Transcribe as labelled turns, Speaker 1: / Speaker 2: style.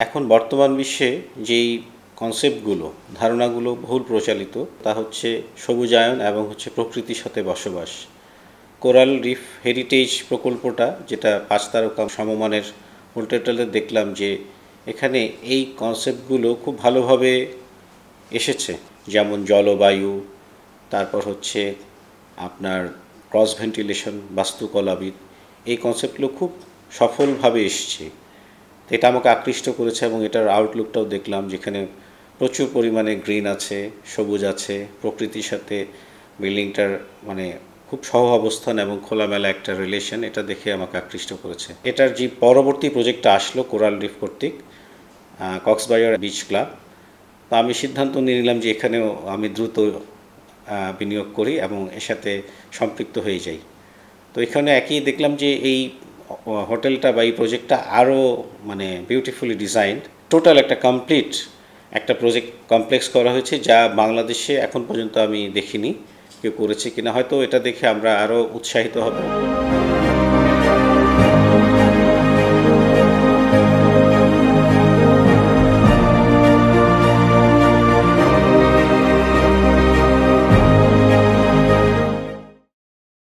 Speaker 1: এখন বর্তমান বিশ্বে যেই কনসেপ্টগুলো ধারণাগুলো বহুল প্রচালিত, তা হচ্ছে সবুজায়ন এবং হচ্ছে প্রকৃতির সাথে বসবাস। কোরাল রিফ হেরিটেজ প্রকল্পটা, যেটা পাঁচ তারকা সমমানের হোটেলে দেখলাম যে এখানে এই কনসেপ্টগুলো খুব ভালোভাবে এসেছে। যেমন জলবায়ু, তারপর হচ্ছে আপনার ক্রস ভেন্টিলেশন বাস্তুকলাবিদ, এই কনসেপ্টগুলো খুব সফলভাবে এসছে। তো এটা আমাকে আকৃষ্ট করেছে এবং এটার আউটলুকটাও দেখলাম যেখানে প্রচুর পরিমাণে গ্রিন আছে, সবুজ আছে, প্রকৃতির সাথে বিল্ডিংটার মানে খুব সহ অবস্থান এবং খোলামেলা একটা রিলেশন এটা দেখে আমাকে আকৃষ্ট করেছে। এটার যে পরবর্তী প্রজেক্টটা আসলো কোরাল রিফ কর্তৃক কক্সবাজার বিচ ক্লাব তো আমি সিদ্ধান্ত নিয়ে নিলাম যে এখানেও আমি দ্রুত বিনিয়োগ করি এবং এর সাথে সম্পৃক্ত হয়ে যাই। তো এখানে একই দেখলাম যে এই হোটেলটা বা এই প্রজেক্টটা আরও মানে বিউটিফুলি ডিজাইন টোটাল একটা কমপ্লিট একটা প্রজেক্ট কমপ্লেক্স করা হয়েছে যা বাংলাদেশে এখন পর্যন্ত আমি দেখিনি। কেউ করেছে কিনা হয়তো এটা দেখে আমরা আরও উৎসাহিত হব।